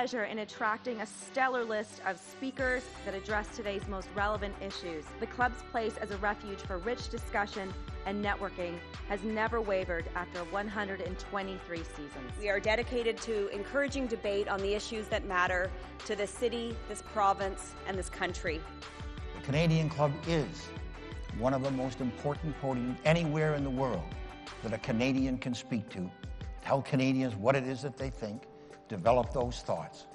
takes pleasure in attracting a stellar list of speakers that address today's most relevant issues. The club's place as a refuge for rich discussion and networking has never wavered after 123 seasons. We are dedicated to encouraging debate on the issues that matter to this city, this province, and this country. The Canadian Club is one of the most important podiums anywhere in the world that a Canadian can speak to, tell Canadians what it is that they think, develop those thoughts.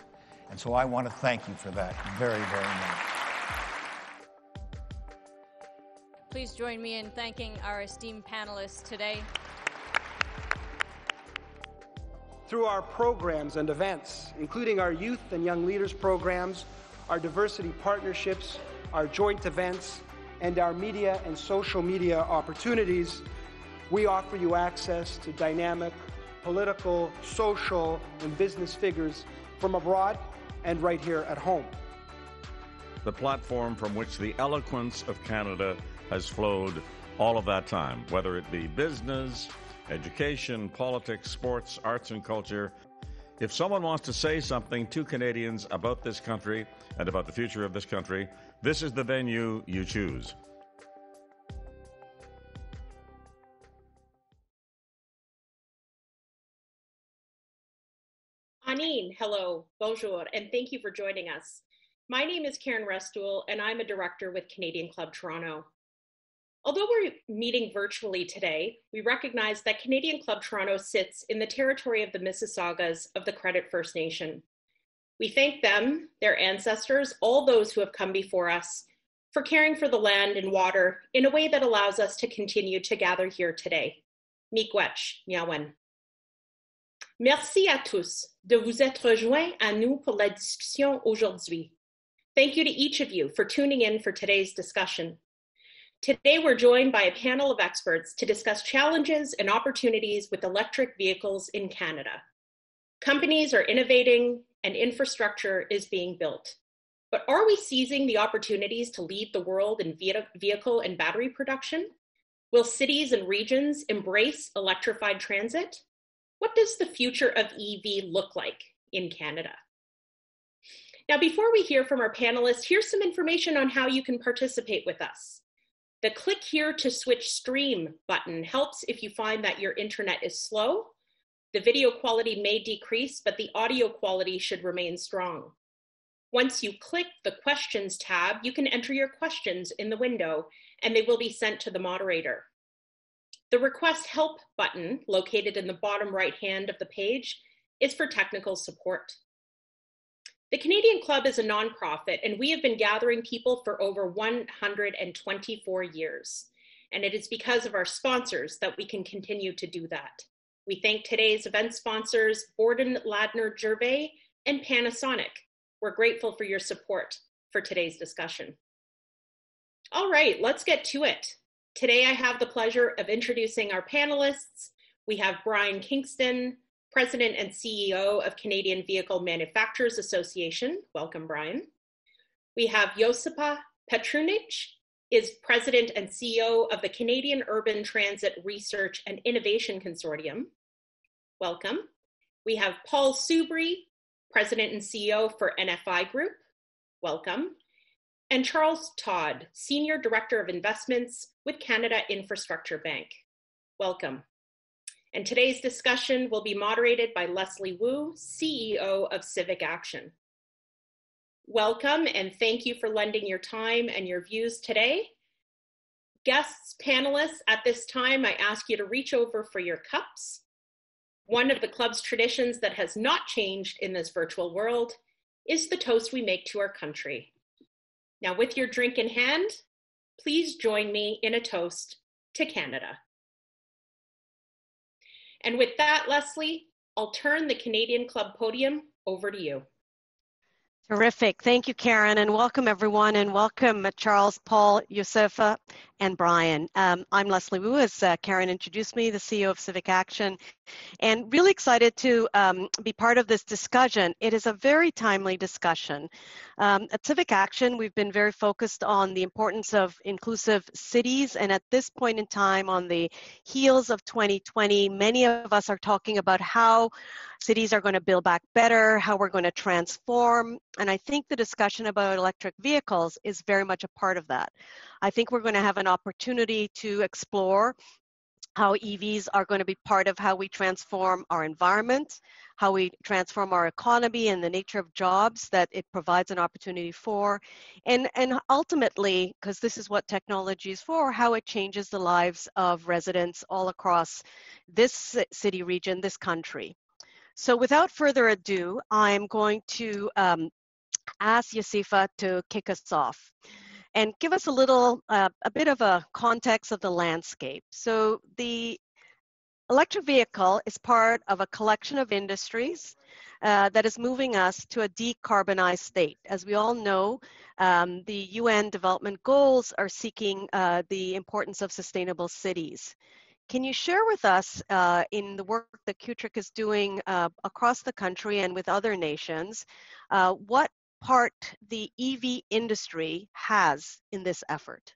And so I want to thank you for that very, very much. Please join me in thanking our esteemed panelists today. Through our programs and events, including our youth and young leaders programs, our diversity partnerships, our joint events, and our media and social media opportunities, we offer you access to dynamic political, social, and business figures from abroad and right here at home. The platform from which the eloquence of Canada has flowed all of that time, whether it be business, education, politics, sports, arts, and culture. If someone wants to say something to Canadians about this country and about the future of this country, this is the venue you choose. Anine, hello, bonjour, and thank you for joining us. My name is Karen Restuhl, and I'm a director with Canadian Club Toronto. Although we're meeting virtually today, we recognize that Canadian Club Toronto sits in the territory of the Mississaugas of the Credit First Nation. We thank them, their ancestors, all those who have come before us, for caring for the land and water in a way that allows us to continue to gather here today. Miigwech, Nyawen. Merci à tous de vous être joints à nous pour la discussion aujourd'hui. Thank you to each of you for tuning in for today's discussion. Today, we're joined by a panel of experts to discuss challenges and opportunities with electric vehicles in Canada. Companies are innovating and infrastructure is being built. But are we seizing the opportunities to lead the world in vehicle and battery production? Will cities and regions embrace electrified transit? What does the future of EV look like in Canada? Now, before we hear from our panelists, here's some information on how you can participate with us. The click here to switch stream button helps if you find that your internet is slow. The video quality may decrease, but the audio quality should remain strong. Once you click the questions tab, you can enter your questions in the window and they will be sent to the moderator. The request help button located in the bottom right hand of the page is for technical support. The Canadian Club is a nonprofit, and we have been gathering people for over 124 years. And it is because of our sponsors that we can continue to do that. We thank today's event sponsors, Borden Ladner Gervais and Panasonic. We're grateful for your support for today's discussion. All right, let's get to it. Today, I have the pleasure of introducing our panelists. We have Brian Kingston, President and CEO of Canadian Vehicle Manufacturers Association. Welcome, Brian. We have Josipa Petrunic, is President and CEO of the Canadian Urban Transit Research and Innovation Consortium. Welcome. We have Paul Soubry, President and CEO for NFI Group. Welcome. And Charles Todd, Senior Director of Investments with Canada Infrastructure Bank. Welcome. And today's discussion will be moderated by Leslie Woo, CEO of Civic Action. Welcome and thank you for lending your time and your views today. Guests, panelists, at this time, I ask you to reach over for your cups. One of the club's traditions that has not changed in this virtual world is the toast we make to our country. Now, with your drink in hand, please join me in a toast to Canada. And with that, Leslie, I'll turn the Canadian Club podium over to you. Terrific. Thank you, Karen, and welcome everyone, and welcome Charles, Paul, Josipa, and Brian. Um, I'm Leslie Woo, as uh, Karen introduced me, the CEO of Civic Action, and really excited to um, be part of this discussion. It is a very timely discussion. Um, at Civic Action, we've been very focused on the importance of inclusive cities, and at this point in time, on the heels of 2020, many of us are talking about how cities are going to build back better, how we're going to transform. And I think the discussion about electric vehicles is very much a part of that. I think we're going to have an opportunity to explore how EVs are going to be part of how we transform our environment, how we transform our economy and the nature of jobs that it provides an opportunity for, and, and ultimately, because this is what technology is for, how it changes the lives of residents all across this city region, this country. So without further ado, I'm going to um, ask Josipa to kick us off and give us a little, uh, a bit of a context of the landscape. So the electric vehicle is part of a collection of industries uh, that is moving us to a decarbonized state. As we all know, um, the UN development goals are seeking uh, the importance of sustainable cities. Can you share with us uh, in the work that CUTRIC is doing uh, across the country and with other nations, uh, what part the EV industry has in this effort?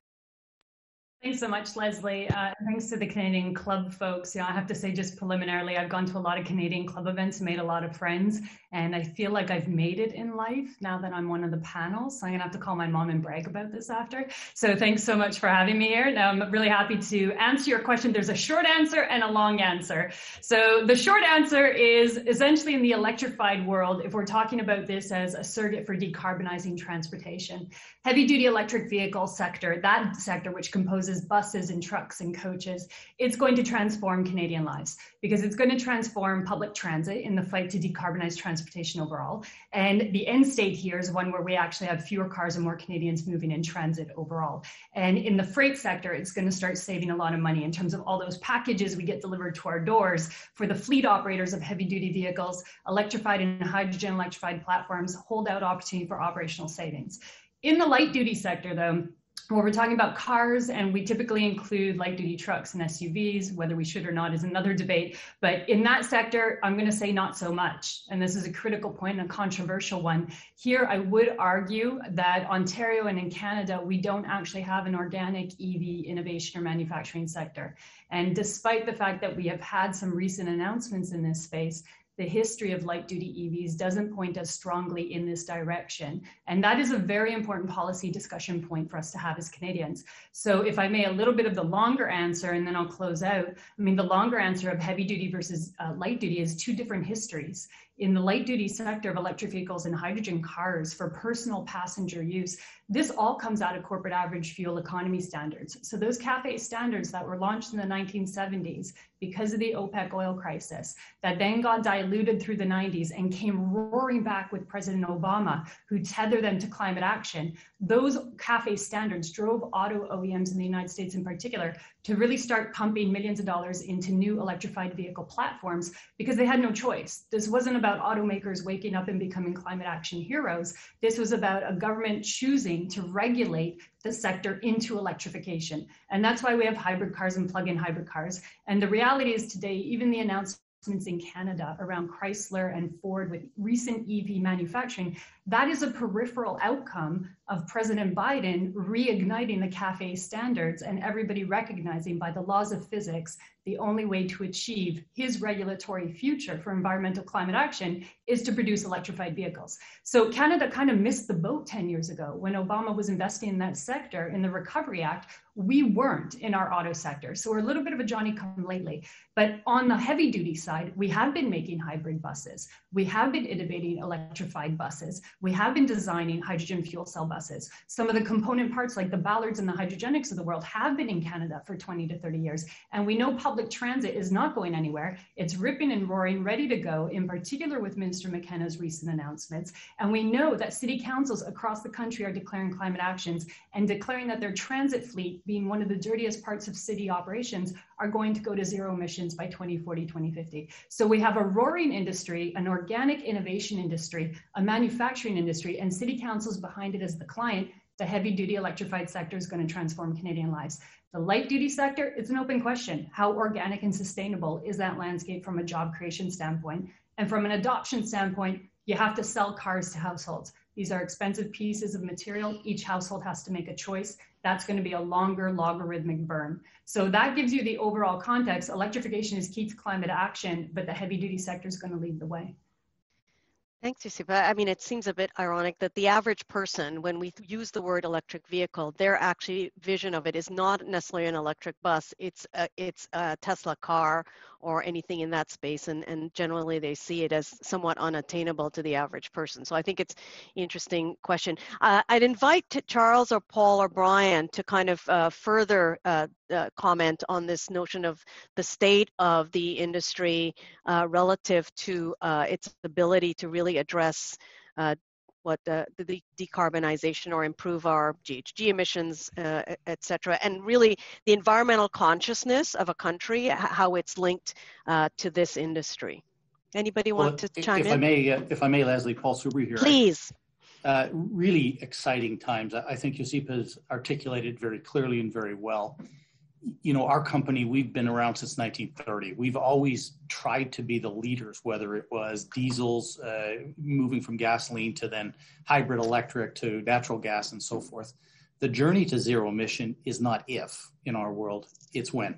Thanks so much, Leslie. Uh, thanks to the Canadian Club folks. Know, I have to say, just preliminarily, I've gone to a lot of Canadian Club events, made a lot of friends, and I feel like I've made it in life now that I'm one of the panels. So I'm gonna have to call my mom and brag about this after. So thanks so much for having me here. Now I'm really happy to answer your question. There's a short answer and a long answer. So the short answer is essentially in the electrified world, if we're talking about this as a surrogate for decarbonizing transportation, heavy duty electric vehicle sector, that sector which composes buses and trucks and coaches, it's going to transform Canadian lives because it's going to transform public transit in the fight to decarbonize transportation overall. And the end state here is one where we actually have fewer cars and more Canadians moving in transit overall. And in the freight sector, it's going to start saving a lot of money in terms of all those packages we get delivered to our doors for the fleet operators of heavy duty vehicles, electrified and hydrogen electrified platforms hold out opportunity for operational savings. In the light duty sector, though, where we're talking about cars and we typically include light duty trucks and SUVs, whether we should or not is another debate. But in that sector, I'm going to say not so much. And this is a critical point and a controversial one. Here, I would argue that Ontario and in Canada, we don't actually have an organic EV innovation or manufacturing sector. And despite the fact that we have had some recent announcements in this space, the history of light duty EVs doesn't point as strongly in this direction. And that is a very important policy discussion point for us to have as Canadians. So, if I may, a little bit of the longer answer, and then I'll close out. I mean, the longer answer of heavy duty versus uh, light duty is two different histories in the light duty sector of electric vehicles and hydrogen cars for personal passenger use, this all comes out of corporate average fuel economy standards. So those CAFE standards that were launched in the 1970s because of the OPEC oil crisis, that then got diluted through the 90s and came roaring back with President Obama, who tethered them to climate action, those CAFE standards drove auto OEMs in the United States in particular to really start pumping millions of dollars into new electrified vehicle platforms because they had no choice. This wasn't about automakers waking up and becoming climate action heroes. This was about a government choosing to regulate the sector into electrification. And that's why we have hybrid cars and plug in hybrid cars. And the reality is today, even the announcements in Canada around Chrysler and Ford with recent EV manufacturing, that is a peripheral outcome of President Biden reigniting the CAFE standards and everybody recognizing by the laws of physics the only way to achieve his regulatory future for environmental climate action is to produce electrified vehicles. So Canada kind of missed the boat 10 years ago when Obama was investing in that sector in the Recovery Act. We weren't in our auto sector. So we're a little bit of a Johnny come lately. But on the heavy duty side, we have been making hybrid buses. We have been innovating electrified buses. We have been designing hydrogen fuel cell buses. Some of the component parts, like the Ballards and the Hydrogenics of the world, have been in Canada for 20 to 30 years. And we know public transit is not going anywhere. It's ripping and roaring, ready to go, in particular with Minister McKenna's recent announcements. And we know that city councils across the country are declaring climate actions and declaring that their transit fleet, being one of the dirtiest parts of city operations, are going to go to zero emissions by 2040, 2050. So we have a roaring industry, an organic innovation industry, a manufacturing industry, and city councils behind it as the client The heavy duty electrified sector is going to transform Canadian lives. The light duty sector, it's an open question. How organic and sustainable is that landscape from a job creation standpoint? And from an adoption standpoint, you have to sell cars to households. These are expensive pieces of material. Each household has to make a choice. That's going to be a longer logarithmic burn. So that gives you the overall context. Electrification is key to climate action, but the heavy duty sector is going to lead the way. Thanks, Josipa. I mean, it seems a bit ironic that the average person, when we use the word electric vehicle, their actually vision of it is not necessarily an electric bus. It's a, it's a Tesla car or anything in that space, and, and generally they see it as somewhat unattainable to the average person. So I think it's interesting question. Uh, I'd invite Charles or Paul or Brian to kind of uh, further uh, uh, comment on this notion of the state of the industry uh, relative to uh, its ability to really address what the, the, decarbonization or improve our GHG emissions, uh, et cetera, and really the environmental consciousness of a country, how it's linked uh, to this industry. Anybody well, want to if, chime if in? I may, if I may, Leslie, Paul Soubry here. Please. Uh, really exciting times. I think Josipa has articulated very clearly and very well you know, our company, we've been around since 1930. We've always tried to be the leaders, whether it was diesels uh, moving from gasoline to then hybrid electric to natural gas and so forth. The journey to zero emission is not if in our world, it's when.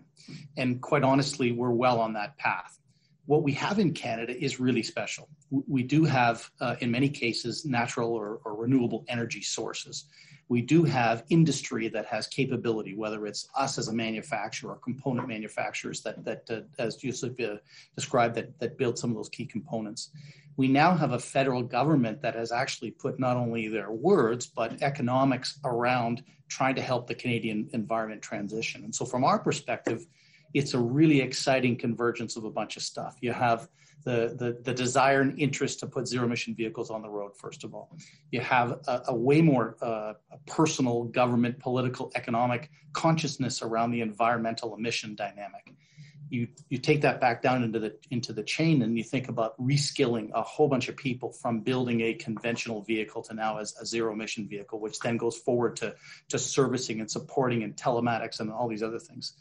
And quite honestly, we're well on that path. What we have in Canada is really special. We do have, uh, in many cases, natural or, or renewable energy sources we do have industry that has capability, whether it's us as a manufacturer or component manufacturers that, that uh, as Yusuf uh, described, that, that build some of those key components. We now have a federal government that has actually put not only their words, but economics around trying to help the Canadian environment transition. And so, from our perspective, it's a really exciting convergence of a bunch of stuff. You have the, the, the desire and interest to put zero emission vehicles on the road, first of all. You have a, a way more uh, personal, government, political, economic consciousness around the environmental emission dynamic. You, you take that back down into the into the chain and you think about reskilling a whole bunch of people from building a conventional vehicle to now as a zero emission vehicle, which then goes forward to, to servicing and supporting and telematics and all these other things.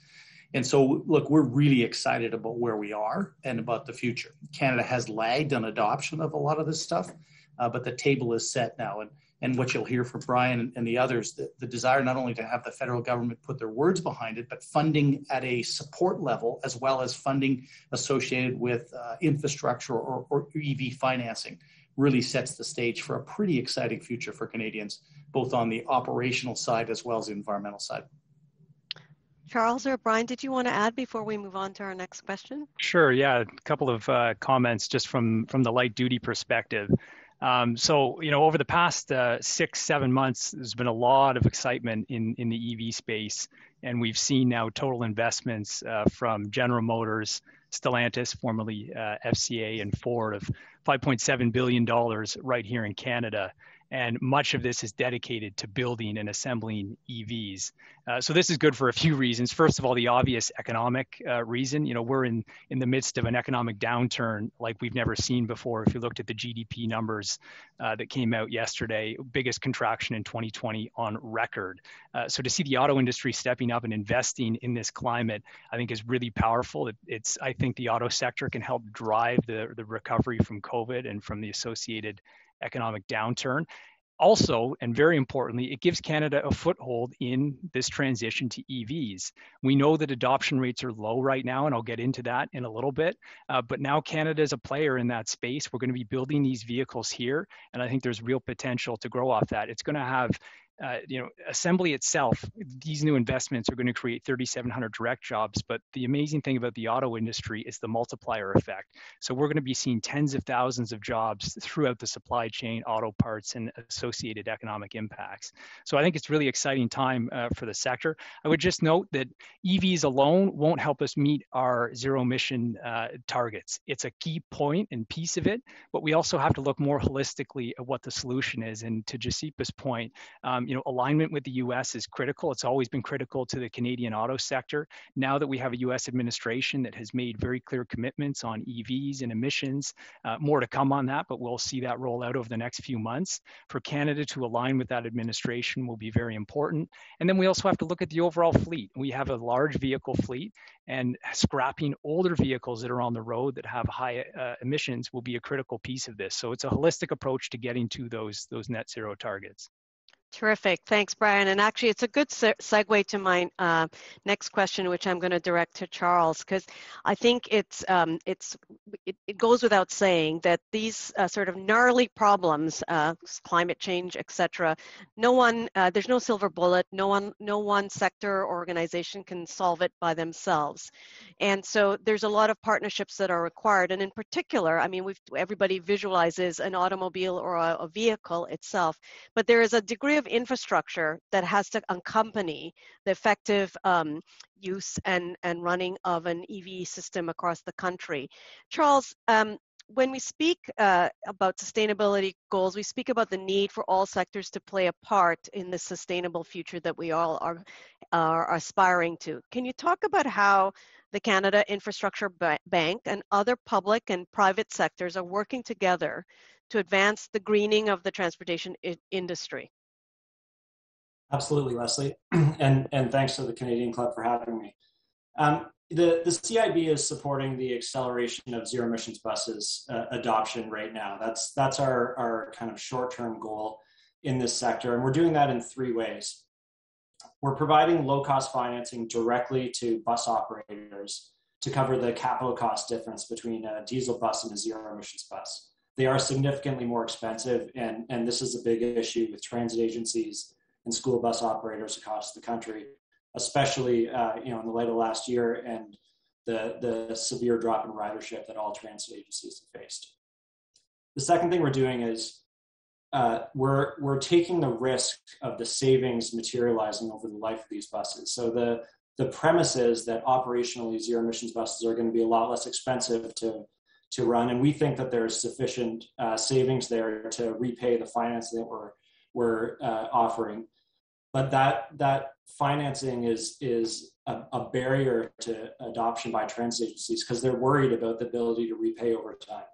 And so, look, we're really excited about where we are and about the future. Canada has lagged on adoption of a lot of this stuff, uh, but the table is set now. And, and what you'll hear from Brian and the others, the, the desire not only to have the federal government put their words behind it, but funding at a support level, as well as funding associated with uh, infrastructure or, or EV financing, really sets the stage for a pretty exciting future for Canadians, both on the operational side as well as the environmental side. Charles or Brian, did you want to add before we move on to our next question? Sure. Yeah, a couple of uh, comments just from from the light duty perspective. Um, so, you know, over the past uh, six, seven months, there's been a lot of excitement in in the EV space, and we've seen now total investments uh, from General Motors, Stellantis, formerly uh, FCA, and Ford of 5.7 billion dollars right here in Canada and much of this is dedicated to building and assembling EVs. Uh, so this is good for a few reasons. First of all, the obvious economic uh, reason. You know, we're in in the midst of an economic downturn like we've never seen before. If you looked at the GDP numbers uh, that came out yesterday, biggest contraction in 2020 on record. Uh, so to see the auto industry stepping up and investing in this climate, I think is really powerful. It, it's I think the auto sector can help drive the the recovery from COVID and from the associated economic downturn. Also, and very importantly, it gives Canada a foothold in this transition to EVs. We know that adoption rates are low right now, and I'll get into that in a little bit. Uh, but now Canada is a player in that space. We're going to be building these vehicles here, and I think there's real potential to grow off that. It's going to have uh, you know, assembly itself, these new investments are going to create 3,700 direct jobs. But the amazing thing about the auto industry is the multiplier effect. So we're going to be seeing tens of thousands of jobs throughout the supply chain, auto parts, and associated economic impacts. So I think it's really exciting time uh, for the sector. I would just note that EVs alone won't help us meet our zero emission uh, targets. It's a key point and piece of it, but we also have to look more holistically at what the solution is. And to Josipa's point, um, you know, alignment with the U.S. is critical. It's always been critical to the Canadian auto sector. Now that we have a U.S. administration that has made very clear commitments on EVs and emissions, uh, more to come on that, but we'll see that roll out over the next few months. For Canada to align with that administration will be very important. And then we also have to look at the overall fleet. We have a large vehicle fleet, and scrapping older vehicles that are on the road that have high uh, emissions will be a critical piece of this. So it's a holistic approach to getting to those those net zero targets. Terrific. Thanks, Brian. And actually, it's a good se- segue to my uh, next question, which I'm going to direct to Charles, because I think it's um, it's it, it, goes without saying that these uh, sort of gnarly problems, uh, climate change, etc. No one, uh, there's no silver bullet. No one, no one sector or organization can solve it by themselves, and so there's a lot of partnerships that are required. And in particular, I mean, we've everybody visualizes an automobile or a, a vehicle itself, but there is a degree infrastructure that has to accompany the effective um, use and, and running of an EV system across the country. Charles, um, when we speak uh, about sustainability goals, we speak about the need for all sectors to play a part in the sustainable future that we all are, are aspiring to. Can you talk about how the Canada Infrastructure Bank and other public and private sectors are working together to advance the greening of the transportation industry? Absolutely, Leslie, and and thanks to the Canadian Club for having me. Um, the the CIB is supporting the acceleration of zero emissions buses uh, adoption right now. That's that's our our kind of short term goal in this sector, and we're doing that in three ways. We're providing low cost financing directly to bus operators to cover the capital cost difference between a diesel bus and a zero emissions bus. They are significantly more expensive, and, and this is a big issue with transit agencies and school bus operators across the country, especially uh, you know in the light of last year and the, the severe drop in ridership that all transit agencies have faced. The second thing we're doing is uh, we're we're taking the risk of the savings materializing over the life of these buses. So the the premise is that operationally zero emissions buses are going to be a lot less expensive to to run, and we think that there's sufficient uh, savings there to repay the financing that we're we're uh, offering. But that that financing is is a, a barrier to adoption by transit agencies because they're worried about the ability to repay over time.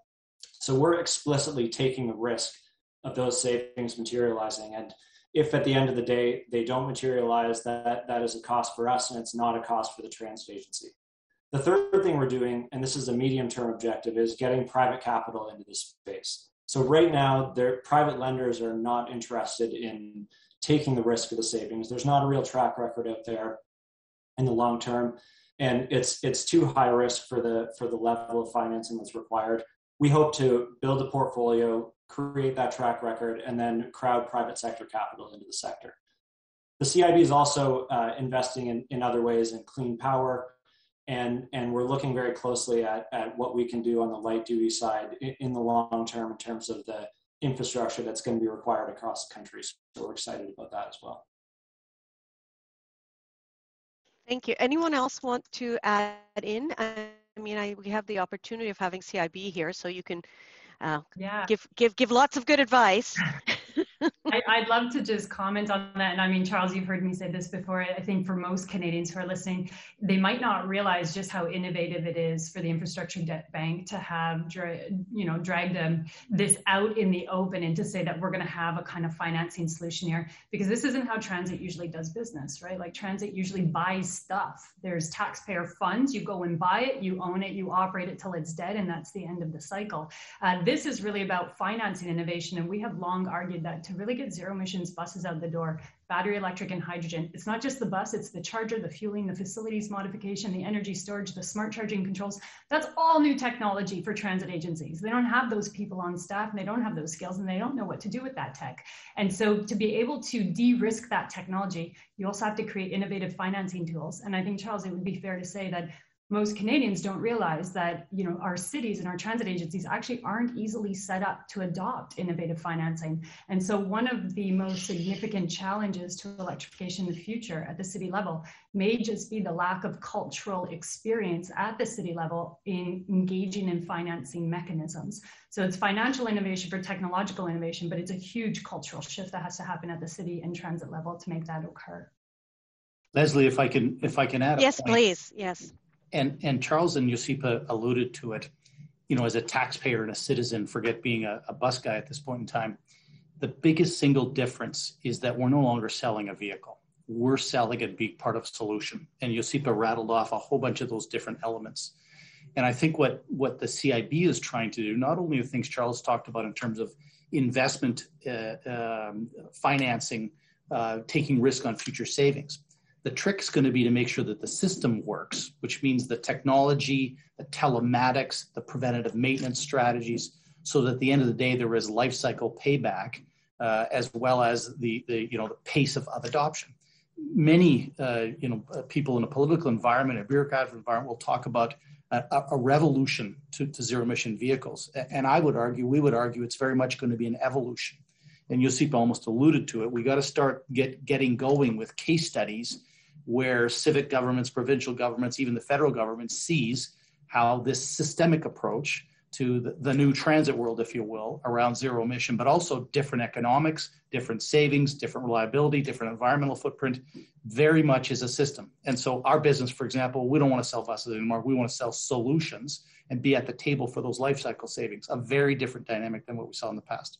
So we're explicitly taking the risk of those savings materializing. And if at the end of the day they don't materialize, that that is a cost for us and it's not a cost for the transit agency. The third thing we're doing, and this is a medium term objective, is getting private capital into this space. So right now, their private lenders are not interested in taking the risk of the savings. There's not a real track record out there in the long term, and it's it's too high risk for the for the level of financing that's required. We hope to build a portfolio, create that track record, and then crowd private sector capital into the sector. The CIB is also uh, investing in, in other ways in clean power, and and we're looking very closely at, at what we can do on the light duty side in, in the long term in terms of the infrastructure that's going to be required across the country. So we're excited about that as well. Thank you. Anyone else want to add in? I mean, I, we have the opportunity of having CIB here, so you can uh, yeah. give give give lots of good advice. I, would love to just comment on that. And I mean, Charles, you've heard me say this before. I think for most Canadians who are listening, they might not realize just how innovative it is for the Infrastructure Debt Bank to have, you know, dragged um, this out in the open and to say that we're going to have a kind of financing solution here, because this isn't how transit usually does business, right? Like transit usually buys stuff. There's taxpayer funds. You go and buy it, you own it, you operate it till it's dead, and that's the end of the cycle. Uh, this is really about financing innovation, and we have long argued that to really get zero emissions buses out the door, battery electric and hydrogen. It's not just the bus, it's the charger, the fueling, the facilities modification, the energy storage, the smart charging controls. That's all new technology for transit agencies. They don't have those people on staff and they don't have those skills and they don't know what to do with that tech. And so to be able to de-risk that technology, you also have to create innovative financing tools. And I think, Charles, it would be fair to say that most Canadians don't realize that you know our cities and our transit agencies actually aren't easily set up to adopt innovative financing. And so one of the most significant challenges to electrification in the future at the city level may just be the lack of cultural experience at the city level in engaging in financing mechanisms. So it's financial innovation for technological innovation, but it's a huge cultural shift that has to happen at the city and transit level to make that occur. Leslie, if I can, if I can add. Yes, please. Yes and and Charles and Josipa alluded to it. You know, as a taxpayer and a citizen, forget being a, a bus guy at this point in time. The biggest single difference is that we're no longer selling a vehicle. We're selling a big part of solution. And Josipa rattled off a whole bunch of those different elements. And I think what what the CIB is trying to do, not only the things Charles talked about in terms of investment, uh, um, financing, uh, taking risk on future savings, the trick's going to be to make sure that the system works, which means the technology, the telematics, the preventative maintenance strategies, so that at the end of the day there is life cycle payback uh, as well as the, the you know the pace of, of adoption. Many uh, you know people in a political environment, a bureaucratic environment, will talk about a, a revolution to, to zero emission vehicles, and I would argue, we would argue, it's very much going to be an evolution. And Josipa almost alluded to it. We got to start get getting going with case studies where civic governments, provincial governments, even the federal government sees how this systemic approach to the, the, new transit world, if you will, around zero emission, but also different economics, different savings, different reliability, different environmental footprint, very much is a system. And so, our business, for example, we don't want to sell buses anymore. We want to sell solutions and be at the table for those life cycle savings, a very different dynamic than what we saw in the past.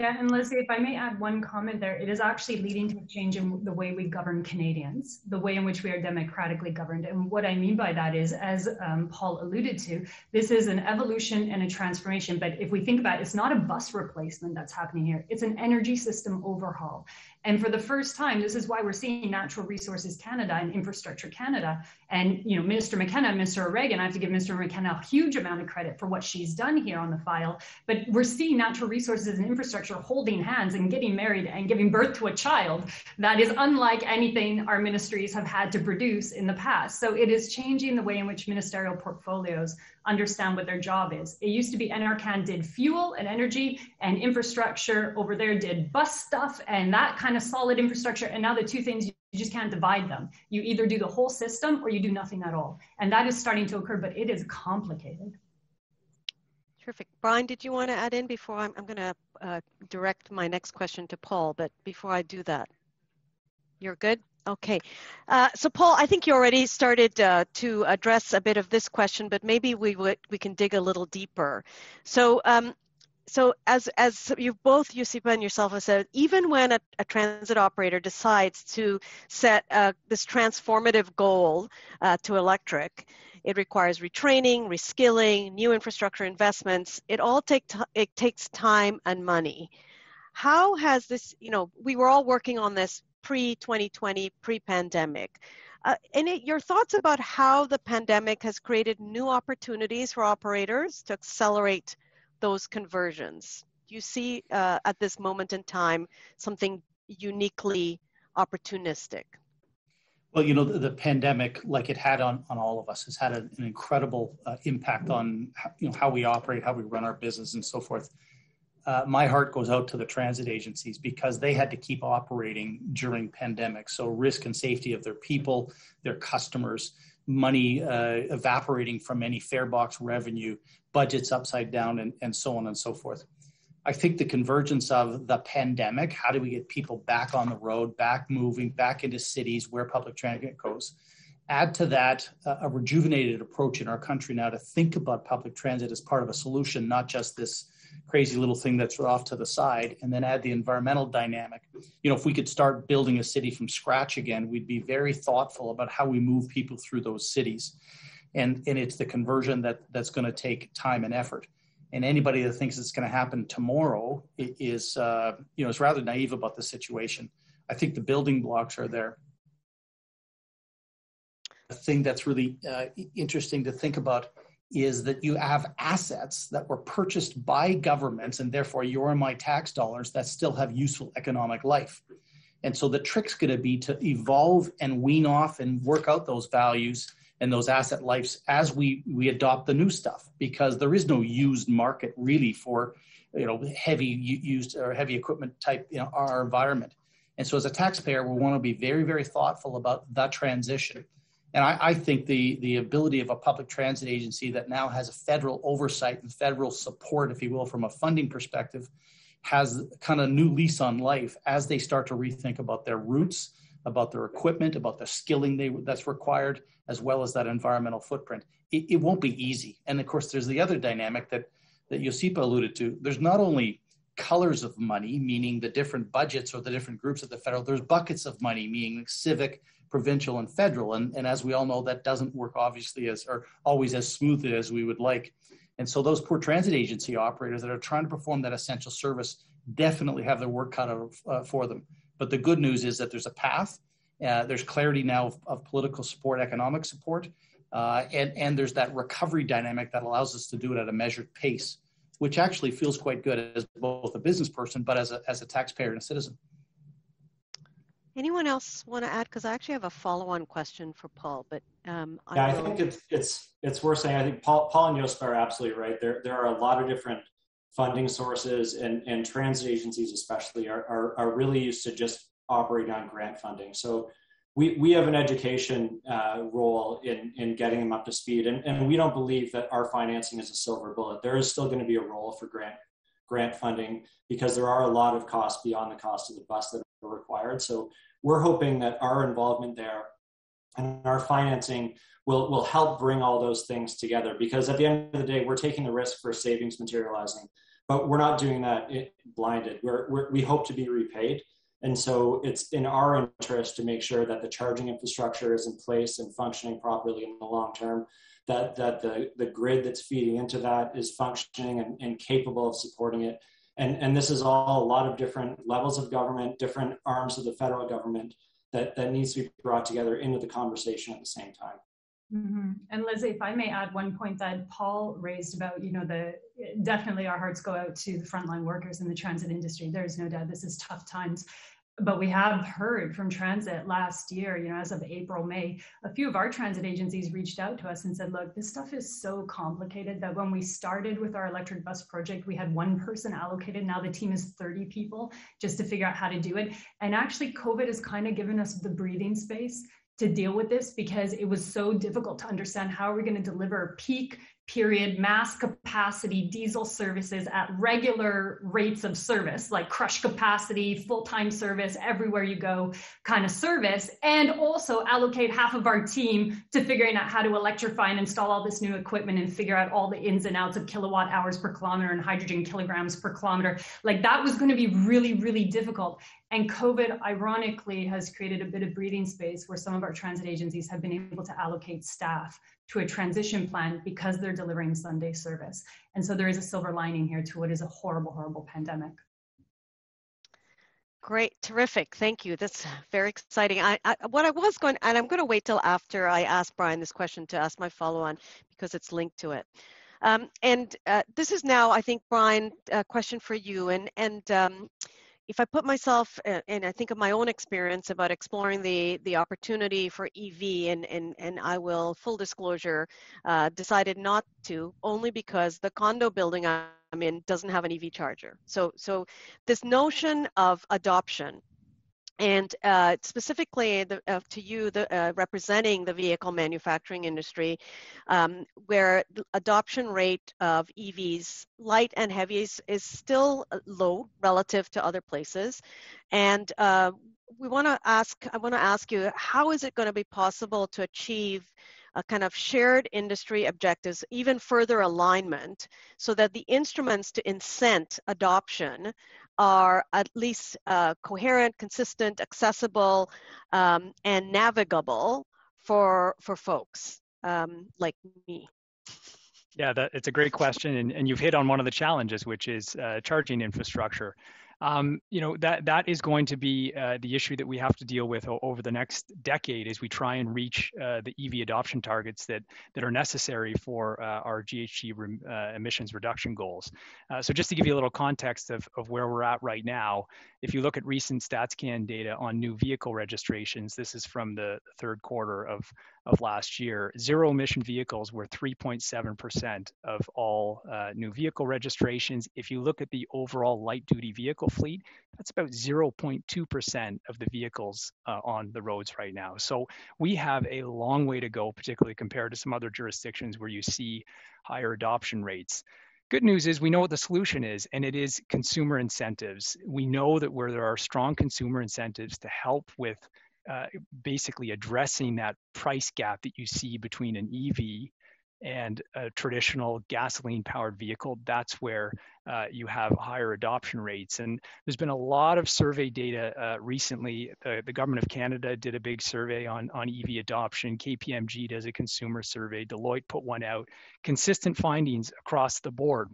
Yeah, and Leslie, if I may add one comment there, it is actually leading to a change in the way we govern Canadians, the way in which we are democratically governed. And what I mean by that is, as um, Paul alluded to, this is an evolution and a transformation. But if we think about it, it's not a bus replacement that's happening here, it's an energy system overhaul. And for the first time, this is why we're seeing Natural Resources Canada and Infrastructure Canada. And you know, Minister McKenna and Minister O'Regan, I have to give Minister McKenna a huge amount of credit for what she's done here on the file. But we're seeing natural resources and infrastructure holding hands and getting married and giving birth to a child that is unlike anything our ministries have had to produce in the past. So it is changing the way in which ministerial portfolios understand what their job is. It used to be NRCan did fuel and energy and infrastructure over there did bus stuff and that kind of solid infrastructure. And now the two things, you just can't divide them. You either do the whole system or you do nothing at all. And that is starting to occur, but it is complicated. Terrific. Brian, did you want to add in before I'm, I'm going to uh, direct my next question to Paul, but before I do that, you're good? Okay. Uh, so, Paul, I think you already started uh, to address a bit of this question, but maybe we would we can dig a little deeper. So, um, so as as you both Josipa and yourself have said, even when a, a transit operator decides to set uh, this transformative goal uh, to electric, it requires retraining, reskilling, new infrastructure investments. It all take t- it takes time and money. How has this? You know, we were all working on this pre 2020, pre pandemic. Uh, any your thoughts about how the pandemic has created new opportunities for operators to accelerate those conversions? Do you see uh, at this moment in time something uniquely opportunistic? Well, you know, the, the, pandemic, like it had on, on all of us, has had an, an incredible uh, impact on you know how we operate, how we run our business, and so forth uh, my heart goes out to the transit agencies because they had to keep operating during pandemic. So risk and safety of their people, their customers, money uh, evaporating from any fare box revenue, budgets upside down, and, and so on and so forth. I think the convergence of the pandemic, how do we get people back on the road, back moving, back into cities where public transit goes? Add to that uh, a rejuvenated approach in our country now to think about public transit as part of a solution, not just this crazy little thing that's off to the side and then add the environmental dynamic you know if we could start building a city from scratch again we'd be very thoughtful about how we move people through those cities and and it's the conversion that that's going to take time and effort. And anybody that thinks it's going to happen tomorrow is uh, you know is rather naive about the situation. I think the building blocks are there. A thing that's really uh, interesting to think about is that you have assets that were purchased by governments and therefore your and my tax dollars that still have useful economic life. And so the trick's going to be to evolve and wean off and work out those values and those asset lives as we we adopt the new stuff because there is no used market really for you know heavy used or heavy equipment type you know our environment. And so as a taxpayer we want to be very very thoughtful about that transition. And I, I, think the the ability of a public transit agency that now has a federal oversight and federal support if you will from a funding perspective has kind of new lease on life as they start to rethink about their routes about their equipment about the skilling they, that's required as well as that environmental footprint it, it won't be easy and of course there's the other dynamic that that Josipa alluded to, there's not only colors of money, meaning the different budgets or the different groups at the federal, there's buckets of money, meaning civic, provincial, and federal. And, and as we all know, that doesn't work obviously as or always as smoothly as we would like. And so those poor transit agency operators that are trying to perform that essential service definitely have their work cut out uh, for them. But the good news is that there's a path. Uh, there's clarity now of, of, political support, economic support, uh, and, and there's that recovery dynamic that allows us to do it at a measured pace, which actually feels quite good as both a business person, but as a, as a taxpayer and a citizen. Anyone else want to add? Because I actually have a follow-on question for Paul, but um, I yeah, I think it's it's it's worth saying. I think Paul, Paul and Josip are absolutely right. There there are a lot of different funding sources, and and transit agencies especially are are, are really used to just operating on grant funding. So we, we have an education uh, role in, in getting them up to speed. And, and we don't believe that our financing is a silver bullet. There is still going to be a role for grant, grant funding because there are a lot of costs beyond the cost of the bus that are required. So we're hoping that our involvement there and our financing will, will help bring all those things together because at the end of the day, we're taking the risk for savings materializing, but we're not doing that blinded. We're, we're we hope to be repaid and so it's in our interest to make sure that the charging infrastructure is in place and functioning properly in the long term, that, that the, the grid that's feeding into that is functioning and, and capable of supporting it. And, and this is all a lot of different levels of government, different arms of the federal government that, that needs to be brought together into the conversation at the same time. Mm-hmm. And Leslie, if I may add one point that Paul raised about, you know, the definitely our hearts go out to the frontline workers in the transit industry. There's no doubt this is tough times. But we have heard from transit last year, you know, as of April, May, a few of our transit agencies reached out to us and said, look, this stuff is so complicated that when we started with our electric bus project, we had one person allocated. Now the team is 30 people just to figure out how to do it. And actually, COVID has kind of given us the breathing space to deal with this because it was so difficult to understand how are we going to deliver peak period mass capacity diesel services at regular rates of service, like crush capacity, full time service, everywhere you go kind of service, and also allocate half of our team to figuring out how to electrify and install all this new equipment and figure out all the ins and outs of kilowatt hours per kilometer and hydrogen kilograms per kilometer. Like that was going to be really, really difficult. And COVID, ironically, has created a bit of breathing space where some of our transit agencies have been able to allocate staff to a transition plan because they're delivering Sunday service. And so there is a silver lining here to what is a horrible, horrible pandemic. Great, terrific. Thank you. That's very exciting. I, I, what I was going, and I'm going to wait till after I ask Brian this question to ask my follow-on because it's linked to it. Um, and uh, this is now, I think, Brian, a question for you. And and um, if I put myself and I think of my own experience about exploring the the opportunity for EV and and and I will full disclosure uh, decided not to only because the condo building I'm in doesn't have an EV charger. So so this notion of adoption and uh, specifically the, uh, to you, the, uh, representing the vehicle manufacturing industry, um, where adoption rate of EVs, light and heavies, is still uh, low relative to other places, and uh, we want to ask. I want to ask you, how is it going to be possible to achieve a kind of shared industry objectives, even further alignment, so that the instruments to incent adoption are at least uh, coherent, consistent, accessible, um, and navigable for for folks um, like me. Yeah, that, it's a great question, and, and you've hit on one of the challenges, which is uh, charging infrastructure. Um, you know that that is going to be uh, the issue that we have to deal with over the next decade as we try and reach uh, the EV adoption targets that that are necessary for uh, our GHG re- uh, emissions reduction goals. Uh, so just to give you a little context of, of where we're at right now, if you look at recent StatsCan data on new vehicle registrations, this is from the third quarter of of last year, zero emission vehicles were 3.7% of all uh, new vehicle registrations. If you look at the overall light duty vehicle fleet, that's about 0.2% of the vehicles uh, on the roads right now. So we have a long way to go, particularly compared to some other jurisdictions where you see higher adoption rates. Good news is we know what the solution is, and it is consumer incentives. We know that where there are strong consumer incentives to help with uh, basically addressing that price gap that you see between an EV and a traditional gasoline powered vehicle, that's where uh, you have higher adoption rates. And there's been a lot of survey data uh, recently. The, the, Government of Canada did a big survey on, on EV adoption. KPMG does a consumer survey. Deloitte put one out. Consistent findings across the board.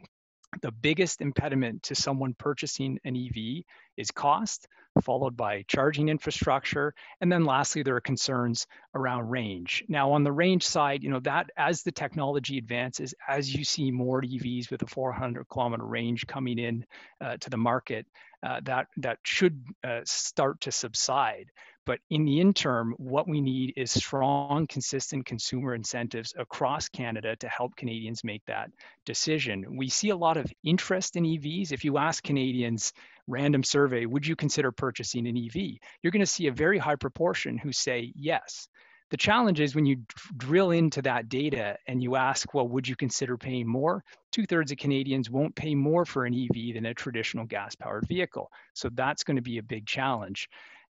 The biggest impediment to someone purchasing an EV is cost followed by charging infrastructure. And then lastly, there are concerns around range. Now, on the range side, you know, that as the technology advances, as you see more EVs with a 400 kilometer range coming in uh, to the market, uh, that, that should uh, start to subside. But in the interim, what we need is strong, consistent consumer incentives across Canada to help Canadians make that decision. We see a lot of interest in EVs. If you ask Canadians, random survey, would you consider purchasing an EV? You're going to see a very high proportion who say yes. The challenge is when you drill into that data and you ask, well, would you consider paying more? Two thirds of Canadians won't pay more for an EV than a traditional gas powered vehicle. So that's going to be a big challenge.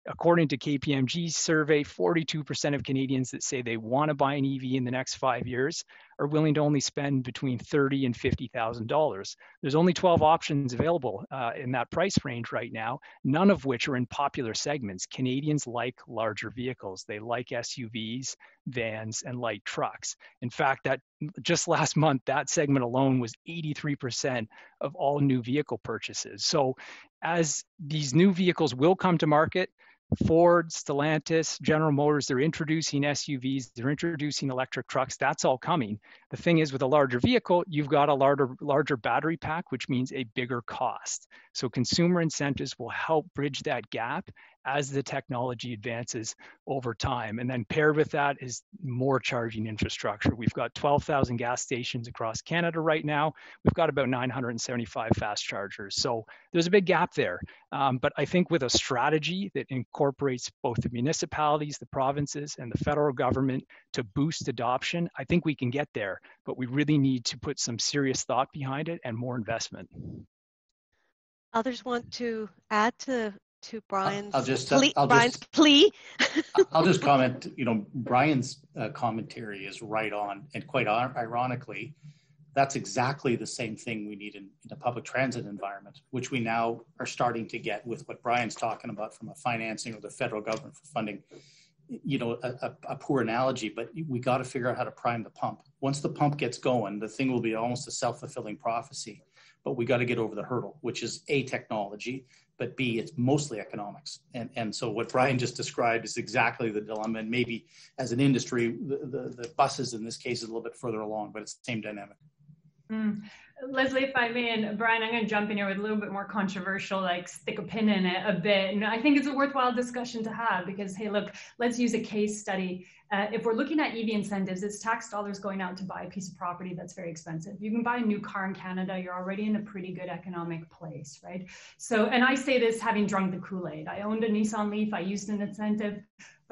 According to KPMG's survey, 42% of Canadians that say they want to buy an EV in the next five years are willing to only spend between 30 and $50,000. There's only 12 options available uh, in that price range right now, none of which are in popular segments. Canadians like larger vehicles. They like SUVs, vans, and light trucks. In fact, that just last month, that segment alone was 83% of all new vehicle purchases. So as these new vehicles will come to market, Ford, Stellantis, General Motors, they're introducing SUVs, they're introducing electric trucks. That's all coming. The thing is, with a larger vehicle, you've got a larger, larger battery pack, which means a bigger cost. So consumer incentives will help bridge that gap as the technology advances over time. And then paired with that is more charging infrastructure. We've got 12,000 gas stations across Canada right now. We've got about 975 fast chargers. So there's a big gap there. Um, but I think with a strategy that incorporates both the municipalities, the provinces, and the federal government to boost adoption, I think we can get there. But we really need to put some serious thought behind it and more investment. Others want to add to to Brian's I'll just, plea, I'll Brian's just, plea. I'll just comment. You know, Brian's uh, commentary is right on, and quite ironically, that's exactly the same thing we need in, in a public transit environment, which we now are starting to get with what Brian's talking about from a financing or the federal government for funding. You know, a, a, a poor analogy, but we got to figure out how to prime the pump. Once the pump gets going, the thing will be almost a self fulfilling prophecy. But we got to get over the hurdle, which is a technology but B, it's mostly economics. And, and so what Brian just described is exactly the dilemma. And maybe as an industry, the, the, the buses in this case is a little bit further along, but it's the same dynamic. Mm. Leslie, if I may, and Brian, I'm going to jump in here with a little bit more controversial, like stick a pin in it a bit. And I think it's a worthwhile discussion to have because, hey, look, let's use a case study. Uh, if we're looking at EV incentives, it's tax dollars going out to buy a piece of property that's very expensive. You can buy a new car in Canada, you're already in a pretty good economic place, right? So, and I say this having drunk the Kool Aid. I owned a Nissan Leaf, I used an incentive,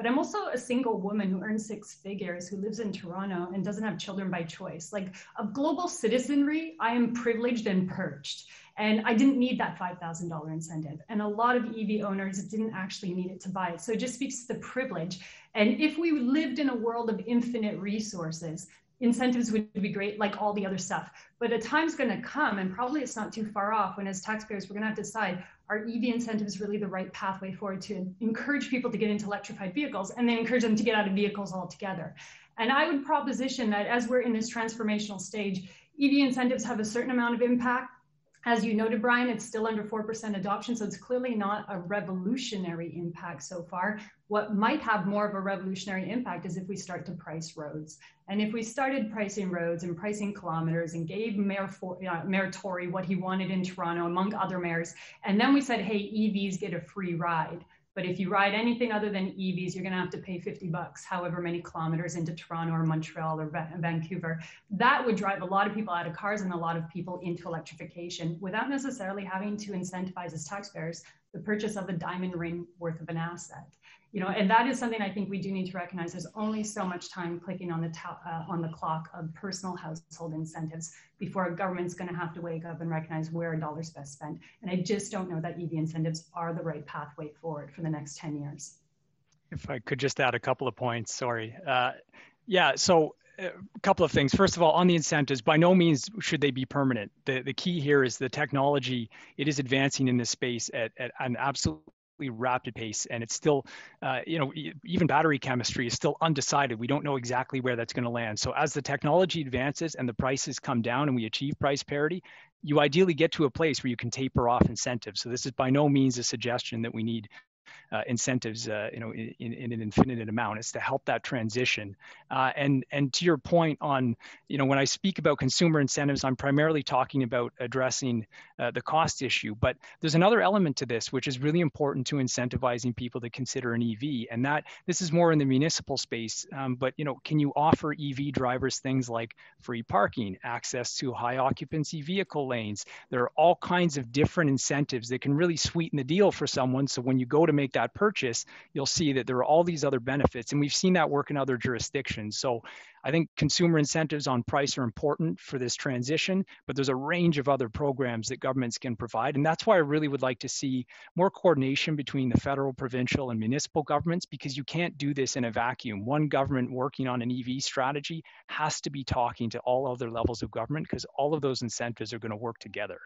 but I'm also a single woman who earns six figures, who lives in Toronto and doesn't have children by choice. Like, of global citizenry, I am privileged and perched. And I didn't need that $5,000 incentive. And a lot of EV owners didn't actually need it to buy it. So it just speaks to the privilege. And if we lived in a world of infinite resources, incentives would be great, like all the other stuff. But a time's going to come, and probably it's not too far off, when as taxpayers, we're going to have to decide are EV incentives really the right pathway forward to encourage people to get into electrified vehicles and then encourage them to get out of vehicles altogether? And I would proposition that as we're in this transformational stage, EV incentives have a certain amount of impact As you noted, Brian, it's still under 4% adoption, so it's clearly not a revolutionary impact so far. What might have more of a revolutionary impact is if we start to price roads. And if we started pricing roads and pricing kilometers and gave Mayor, For, uh, Mayor Tory what he wanted in Toronto, among other mayors, and then we said, hey, EVs get a free ride but if you ride anything other than EVs, you're going to have to pay 50 bucks, however many kilometers into Toronto or Montreal or Vancouver. That would drive a lot of people out of cars and a lot of people into electrification without necessarily having to incentivize as taxpayers the purchase of a diamond ring worth of an asset you know, and that is something I think we do need to recognize. There's only so much time clicking on the uh, on the clock of personal household incentives before a government's going to have to wake up and recognize where a dollar's best spent. And I just don't know that EV incentives are the right pathway forward for the next 10 years. If I could just add a couple of points, sorry. Uh, yeah, so a uh, couple of things. First of all, on the incentives, by no means should they be permanent. The the key here is the technology. It is advancing in this space at, at an absolute rapid pace and it's still uh, you know even battery chemistry is still undecided. We don't know exactly where that's going to land. So as the technology advances and the prices come down and we achieve price parity you ideally get to a place where you can taper off incentives. So this is by no means a suggestion that we need uh, incentives, uh, you know, in, in, an infinite amount. It's to help that transition. Uh, and and to your point on, you know, when I speak about consumer incentives, I'm primarily talking about addressing uh, the cost issue. But there's another element to this, which is really important to incentivizing people to consider an EV, and that this is more in the municipal space. Um, but you know, can you offer EV drivers things like free parking, access to high occupancy vehicle lanes? There are all kinds of different incentives that can really sweeten the deal for someone. So when you go to make that purchase, you'll see that there are all these other benefits. And we've seen that work in other jurisdictions. So I think consumer incentives on price are important for this transition, but there's a range of other programs that governments can provide. And that's why I really would like to see more coordination between the federal, provincial, and municipal governments because you can't do this in a vacuum. One government working on an EV strategy has to be talking to all other levels of government because all of those incentives are going to work together.